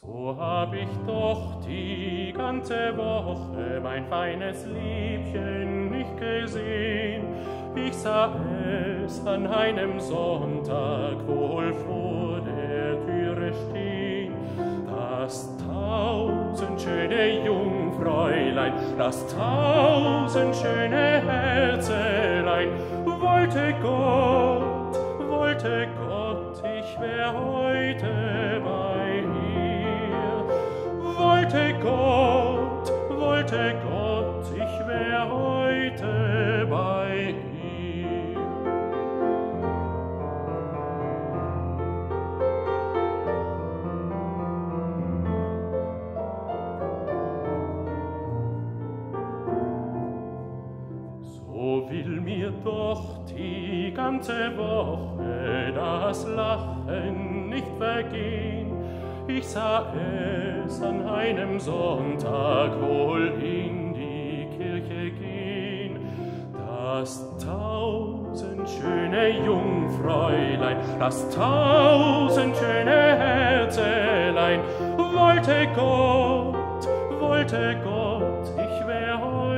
So hab ich doch die ganze Woche mein feines Liebchen nicht gesehen. ich sah es an einem Sonntag wohl vor der Türe stehen, das tausend schöne Jungfräulein, das tausend schöne Herzelein, wollte Gott, wollte Gott, ich wär heute bei ihr, wollte Gott, wollte Gott, ich wär heute will mir doch die ganze Woche das Lachen nicht vergehen. Ich sah es an einem Sonntag wohl in die Kirche gehen. Das tausend schöne Jungfräulein, das tausend schöne Herzelein, wollte Gott, wollte Gott, ich wär heute